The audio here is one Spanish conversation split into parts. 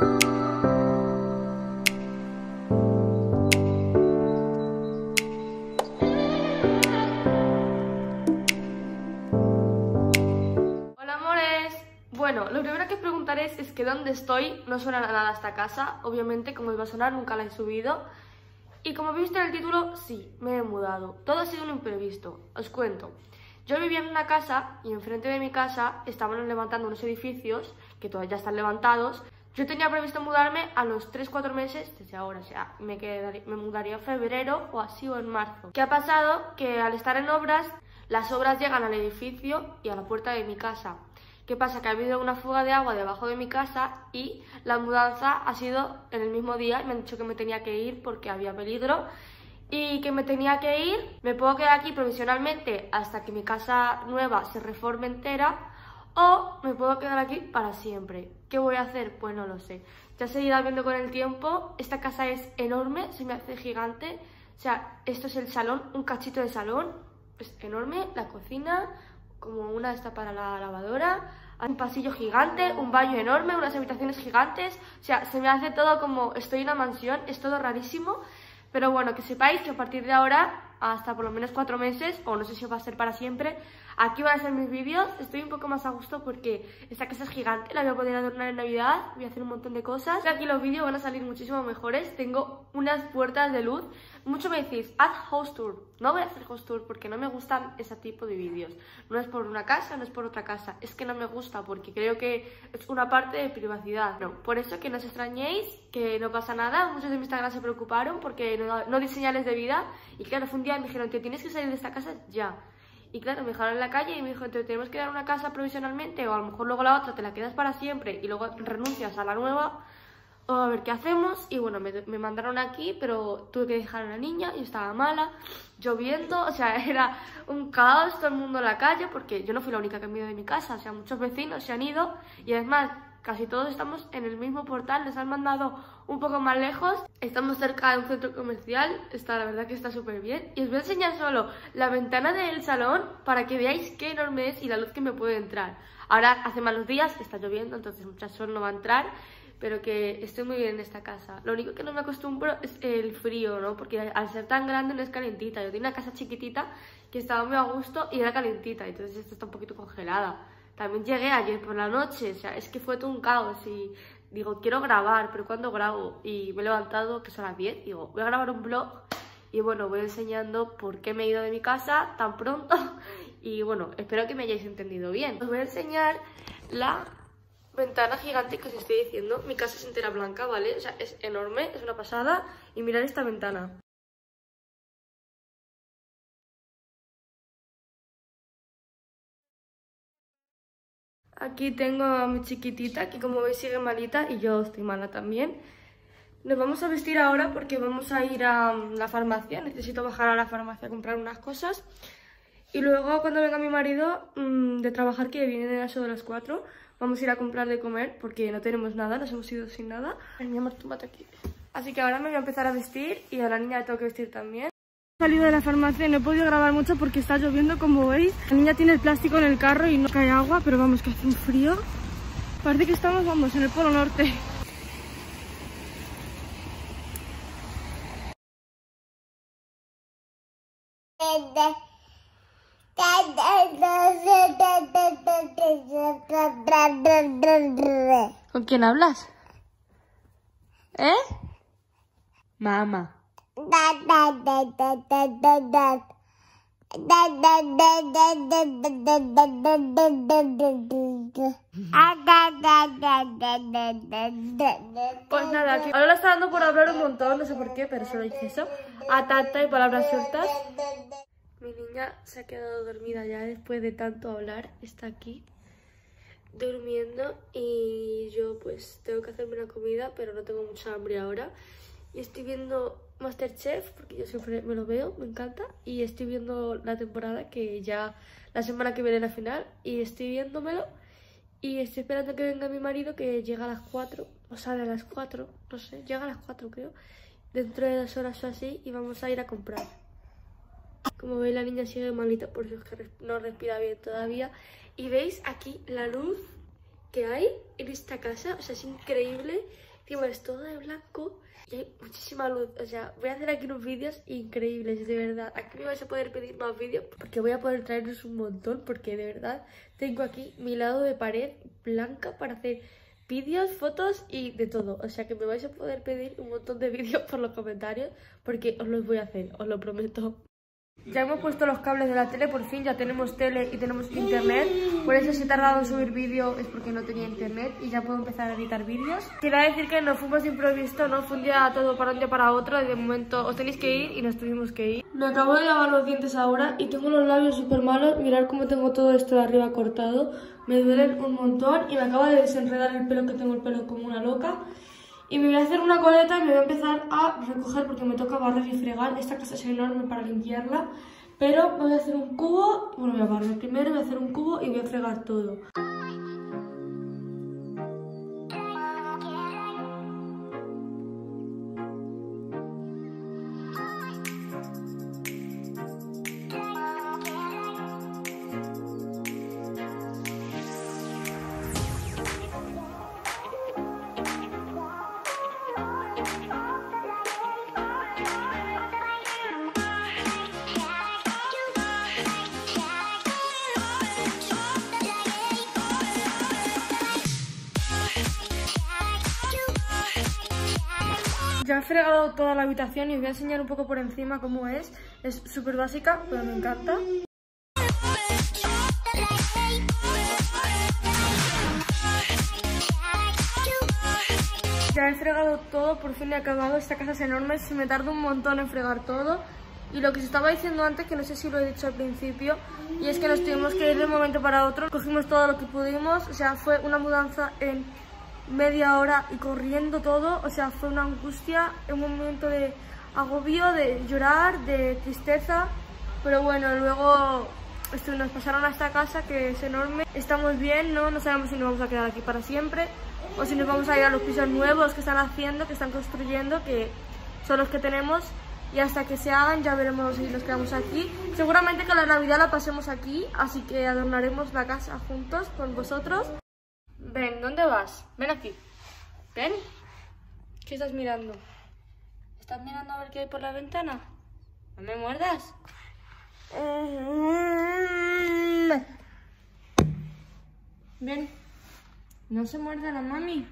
Hola amores, bueno, lo primero que os preguntaréis es que dónde estoy, no suena nada esta casa, obviamente como iba a sonar nunca la he subido. Y como habéis visto en el título, sí, me he mudado, todo ha sido un imprevisto, os cuento. Yo vivía en una casa y enfrente de mi casa estaban levantando unos edificios que todavía están levantados. Yo tenía previsto mudarme a los 3-4 meses desde ahora, o sea, me, quedaría, me mudaría en febrero o así o en marzo. ¿Qué ha pasado? Que al estar en obras, las obras llegan al edificio y a la puerta de mi casa. ¿Qué pasa? Que ha habido una fuga de agua debajo de mi casa y la mudanza ha sido en el mismo día. Me han dicho que me tenía que ir porque había peligro y que me tenía que ir. Me puedo quedar aquí provisionalmente hasta que mi casa nueva se reforme entera o me puedo quedar aquí para siempre. ¿Qué voy a hacer? Pues no lo sé. Ya se irá viendo con el tiempo. Esta casa es enorme, se me hace gigante. O sea, esto es el salón, un cachito de salón. Es enorme, la cocina, como una esta para la lavadora, un pasillo gigante, un baño enorme, unas habitaciones gigantes, o sea, se me hace todo como estoy en una mansión, es todo rarísimo, pero bueno, que sepáis que a partir de ahora, hasta por lo menos cuatro meses, o no sé si va a ser para siempre, aquí van a ser mis vídeos, estoy un poco más a gusto porque esta casa es gigante, la voy a poder adornar en Navidad, voy a hacer un montón de cosas, aquí los vídeos van a salir muchísimo mejores, tengo unas puertas de luz, mucho me decís, haz host tour, no voy a hacer host tour porque no me gustan ese tipo de vídeos, no es por una casa, no es por otra casa, es que no me gusta porque creo que es una parte de privacidad, no, por eso que no os extrañéis, que no pasa nada, muchos de mis Instagram se preocuparon porque no, no di señales de vida, y claro, fue un día y me dijeron, te tienes que salir de esta casa ya, y claro, me dejaron en la calle y me dijo, te tenemos que dar una casa provisionalmente o a lo mejor luego la otra te la quedas para siempre y luego renuncias a la nueva o a ver qué hacemos. Y bueno, me, me mandaron aquí, pero tuve que dejar a la niña y estaba mala, lloviendo, o sea, era un caos todo el mundo en la calle porque yo no fui la única que me ido de mi casa, o sea, muchos vecinos se han ido y además casi todos estamos en el mismo portal, les han mandado un poco más lejos, estamos cerca de un centro comercial, está la verdad que está súper bien y os voy a enseñar solo la ventana del salón para que veáis qué enorme es y la luz que me puede entrar. Ahora hace malos días, está lloviendo, entonces mucha sol no va a entrar, pero que estoy muy bien en esta casa. Lo único que no me acostumbro es el frío, ¿no? Porque al ser tan grande no es calentita. Yo tengo una casa chiquitita que estaba muy a gusto y era calentita, entonces esta está un poquito congelada. También llegué ayer por la noche, o sea, es que fue todo un caos y digo, quiero grabar, pero ¿cuándo grabo? Y me he levantado, que son las 10, digo, voy a grabar un vlog y bueno, voy enseñando por qué me he ido de mi casa tan pronto y bueno, espero que me hayáis entendido bien. Os voy a enseñar la ventana gigante que os estoy diciendo. Mi casa es entera blanca, ¿vale? O sea, es enorme, es una pasada y mirad esta ventana. Aquí tengo a mi chiquitita, que como veis sigue malita y yo estoy mala también. Nos vamos a vestir ahora porque vamos a ir a la farmacia. Necesito bajar a la farmacia a comprar unas cosas. Y luego cuando venga mi marido mmm, de trabajar, que viene de eso de las 4, vamos a ir a comprar de comer porque no tenemos nada, nos hemos ido sin nada. Ay, mi amor, túmbate aquí. Así que ahora me voy a empezar a vestir y a la niña le tengo que vestir también. Salido de la farmacia y no he podido grabar mucho porque está lloviendo como veis. La niña tiene el plástico en el carro y no cae agua, pero vamos que hace un frío. Parece que estamos, vamos, en el Polo Norte. ¿Con quién hablas? ¿Eh? Mamá. Pues nada, aquí ahora está dando por hablar un montón, no sé por qué, pero solo hice eso. A tanta y palabras sueltas. Mi niña se ha quedado dormida ya después de tanto hablar, está aquí durmiendo y yo pues tengo que hacerme una comida, pero no tengo mucha hambre ahora. Y estoy viendo Masterchef, porque yo siempre me lo veo, me encanta. Y estoy viendo la temporada que ya la semana que viene la final. Y estoy viéndomelo. Y estoy esperando que venga mi marido, que llega a las 4. O sale a las 4, no sé, llega a las 4 creo. Dentro de dos horas o así. Y vamos a ir a comprar. Como veis la niña sigue malita, por eso es que no respira bien todavía. Y veis aquí la luz que hay en esta casa. O sea, es increíble. Encima es todo de blanco y hay muchísima luz. O sea, voy a hacer aquí unos vídeos increíbles, de verdad. Aquí me vais a poder pedir más vídeos porque voy a poder traeros un montón. Porque de verdad tengo aquí mi lado de pared blanca para hacer vídeos, fotos y de todo. O sea que me vais a poder pedir un montón de vídeos por los comentarios porque os los voy a hacer, os lo prometo. Ya hemos puesto los cables de la tele, por fin ya tenemos tele y tenemos internet. Por eso si he tardado en subir vídeo es porque no tenía internet y ya puedo empezar a editar vídeos. Quiero decir que no fuimos improviso, no fue un día todo para un día para otro y de momento os tenéis que ir y nos tuvimos que ir. Me acabo de lavar los dientes ahora y tengo los labios súper malos. Mirad cómo tengo todo esto de arriba cortado. Me duelen un montón y me acaba de desenredar el pelo que tengo el pelo como una loca. Y me voy a hacer una coleta y me voy a empezar a recoger porque me toca barrer y fregar. Esta casa es enorme para limpiarla. Pero voy a hacer un cubo, bueno voy a barrer primero, voy a hacer un cubo y voy a fregar todo. He fregado toda la habitación y os voy a enseñar un poco por encima cómo es. Es súper básica, pero me encanta. Ya he fregado todo, por fin he acabado. Esta casa es enorme, se me tarda un montón en fregar todo. Y lo que se estaba diciendo antes, que no sé si lo he dicho al principio, y es que nos tuvimos que ir de un momento para otro. Cogimos todo lo que pudimos, o sea, fue una mudanza en media hora y corriendo todo, o sea, fue una angustia, un momento de agobio, de llorar, de tristeza, pero bueno, luego esto, nos pasaron a esta casa que es enorme, estamos bien, ¿no? no sabemos si nos vamos a quedar aquí para siempre o si nos vamos a ir a los pisos nuevos que están haciendo, que están construyendo, que son los que tenemos y hasta que se hagan ya veremos si nos quedamos aquí. Seguramente que la Navidad la pasemos aquí, así que adornaremos la casa juntos con vosotros. Ven, ¿dónde vas? Ven aquí. Ven. ¿Qué estás mirando? ¿Estás mirando a ver qué hay por la ventana? No me muerdas. Ven. No se muerda la mami.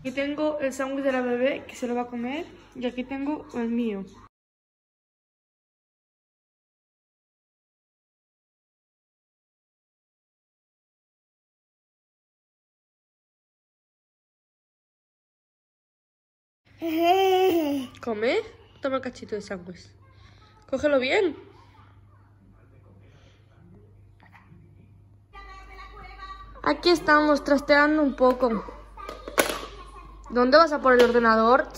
Aquí tengo el sándwich de la bebé que se lo va a comer y aquí tengo el mío. Come, toma el cachito de sándwich. Cógelo bien. Aquí estamos trasteando un poco. ¿Dónde vas a poner el ordenador?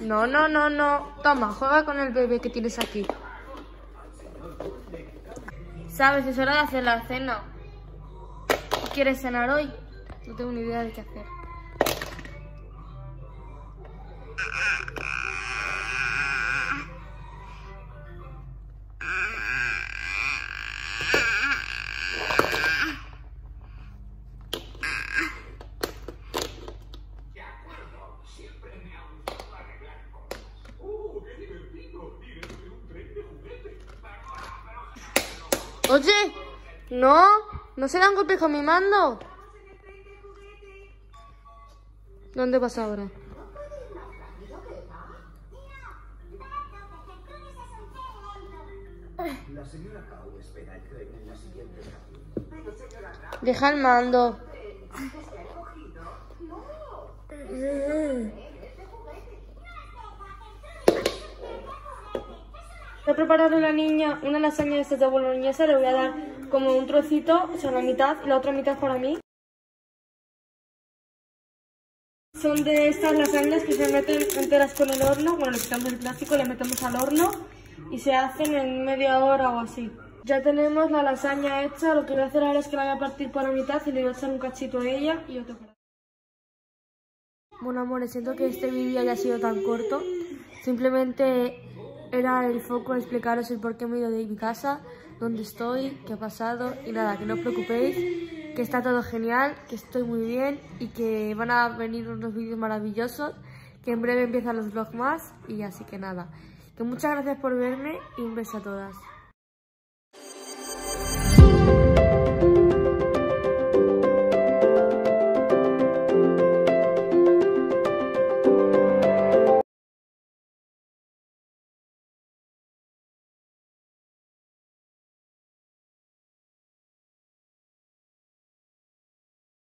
No, no, no, no. Toma, juega con el bebé que tienes aquí. ¿Sabes? Es hora de hacer la cena. ¿Quieres cenar hoy? No tengo ni idea de qué hacer. Oye, no, no se dan golpes con mi mando. ¿Dónde vas ahora? Deja el mando. He preparado la niña una lasaña de de boloñesa, le voy a dar como un trocito, o sea, la mitad y la otra mitad para mí. Son de estas lasañas que se meten enteras con el horno, bueno, le quitamos el plástico, le metemos al horno y se hacen en media hora o así. Ya tenemos la lasaña hecha, lo que voy a hacer ahora es que la voy a partir por la mitad y le voy a echar un cachito a ella y otro para Bueno amores, siento que este vídeo haya sido tan corto, simplemente era el foco explicaros el porqué me he ido de mi casa, dónde estoy, qué ha pasado y nada, que no os preocupéis, que está todo genial, que estoy muy bien y que van a venir unos vídeos maravillosos, que en breve empiezan los vlogs más y así que nada. Que muchas gracias por verme y un beso a todas.